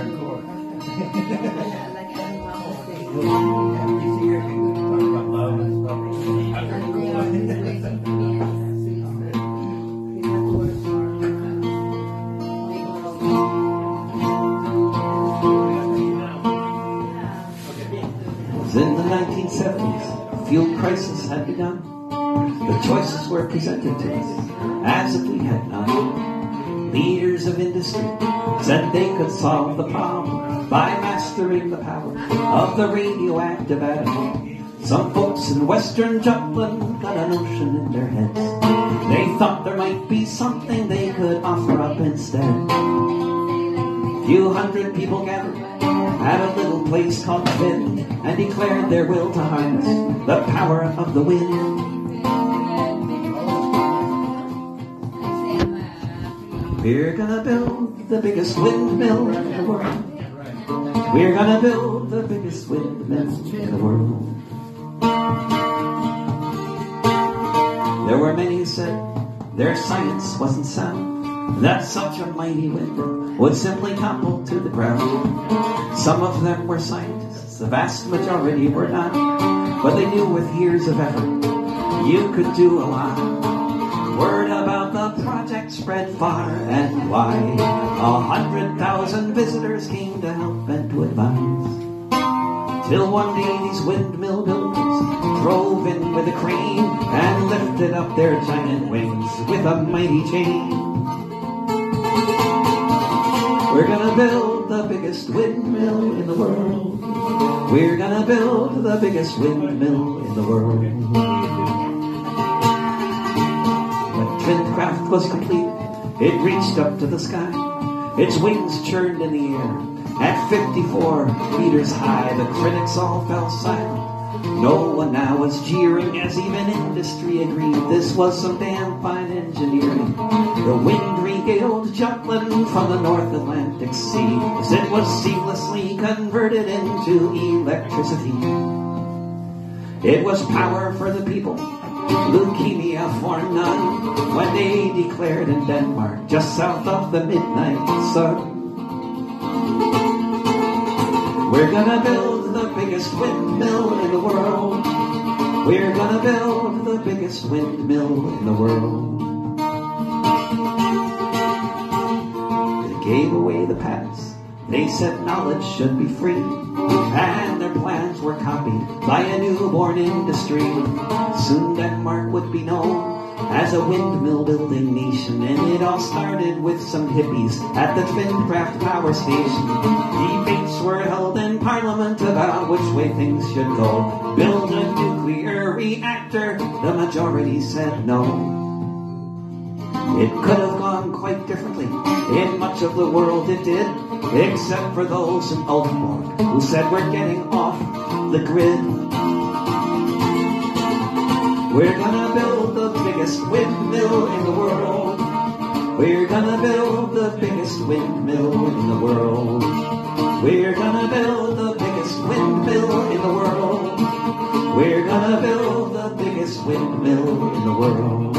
hardcore. in the 1970s. Fuel crisis had begun. The choices were presented to us as if we had none. Of industry said they could solve the problem by mastering the power of the radioactive atom. Some folks in western Jutland got a notion in their heads. They thought there might be something they could offer up instead. Few hundred people gathered at a little place called Tvind and declared their will to harness the power of the wind. We're gonna build the biggest windmill in the world. We're gonna build the biggest windmill in the world. There were many who said their science wasn't sound, that such a mighty windmill would simply topple to the ground. Some of them were scientists, the vast majority were not, but they knew with years of effort you could do a lot. Spread far and wide. A hundred thousand visitors came to help and to advise. Till one day these windmill builders drove in with a crane and lifted up their giant wings with a mighty chain. We're gonna build the biggest windmill in the world. We're gonna build the biggest windmill in the world. When Tvindkraft was complete, it reached up to the sky. Its wings churned in the air. At 54 meters high, the critics all fell silent. No one now was jeering as even industry agreed this was some damn fine engineering. The wind regaled Jutland from the North Atlantic Sea as it was seamlessly converted into electricity. It was power for the people, leukemia for none, when they declared in Denmark, just south of the midnight sun. We're gonna build the biggest windmill in the world. We're gonna build the biggest windmill in the world. They gave away the patents. They said knowledge should be free. And their plans were copied by a newborn industry. Soon Denmark would be known as a windmill building nation. And it all started with some hippies at the Tvindkraft Power Station. Debates were held in Parliament about which way things should go. Build a nuclear reactor, the majority said no. It could have gone quite differently. In much of the world it did, except for those in Ulfborg who said we're getting off the grid. We're gonna build the biggest windmill in the world. We're gonna build the biggest windmill in the world. We're gonna build the biggest windmill in the world. We're gonna build the biggest windmill in the world.